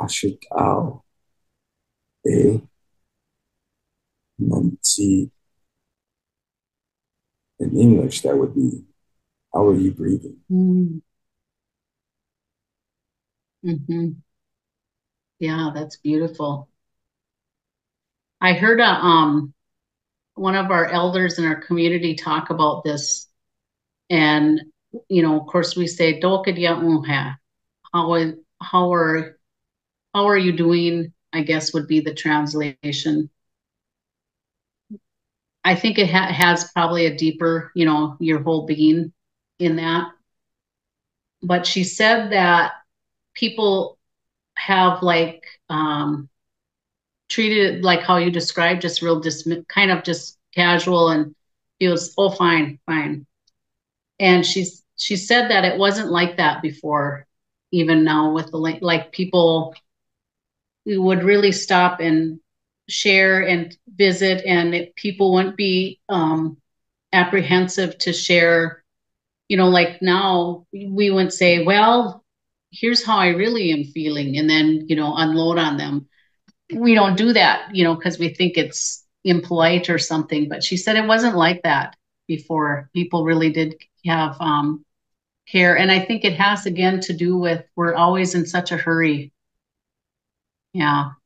Ashitao. A. Nanti. In English, that would be, how are you breathing? Mm. hmm Yeah, that's beautiful. I heard a, um one of our elders in our community talk about this, and you know, of course, we say "Dokadya unha." How is how are how are you doing? I guess would be the translation. I think it ha- has probably a deeper, you know, your whole being in that. But she said that people have like um, treated it like how you described, just real, just kind of just casual, and feels, oh, fine, fine. And she's she said that it wasn't like that before, even now with the like people would really stop and share and visit, and it, people wouldn't be um, apprehensive to share. You know, like now we wouldn't say, well, here's how I really am feeling, and then, you know, unload on them. We don't do that, you know, because we think it's impolite or something. But she said it wasn't like that before. People really did have um, care. And I think it has again to do with we're always in such a hurry. Yeah.